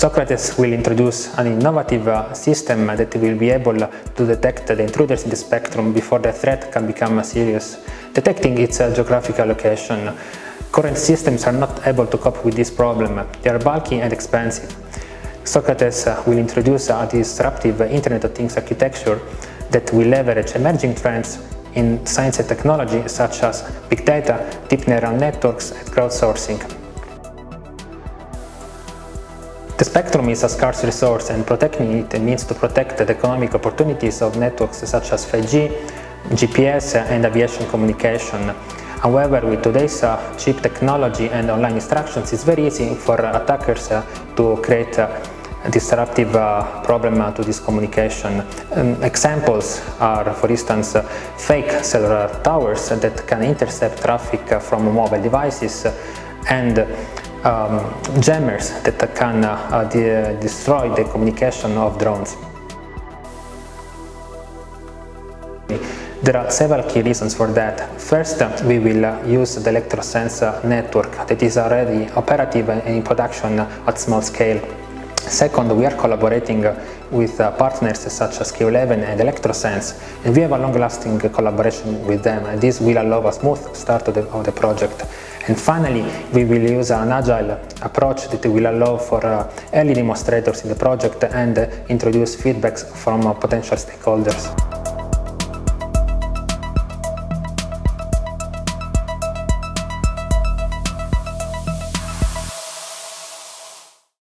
Socrates will introduce an innovative uh, system that will be able to detect the intruders in the spectrum before the threat can become serious, detecting its uh, geographical location. Current systems are not able to cope with this problem. They are bulky and expensive. Socrates uh, will introduce a disruptive Internet of Things architecture that will leverage emerging trends in science and technology such as big data, deep neural networks and crowdsourcing. The spectrum is a scarce resource and protecting it means to protect the economic opportunities of networks such as 5G, GPS and aviation communication. However, with today's uh, cheap technology and online instructions, it's very easy for attackers uh, to create uh, disruptive uh, problem uh, to this communication. Um, examples are, for instance, uh, fake cellular towers that can intercept traffic from mobile devices and um, jammers that can uh, de destroy the communication of drones. There are several key reasons for that. First, we will use the ElectroSense network that is already operative and in production at small scale. Second, we are collaborating with partners such as KU Leuven and ElectroSense, and we have a long-lasting collaboration with them, and this will allow a smooth start of the, of the project. And finally, we will use an agile approach that will allow for uh, early demonstrators in the project and uh, introduce feedbacks from uh, potential stakeholders.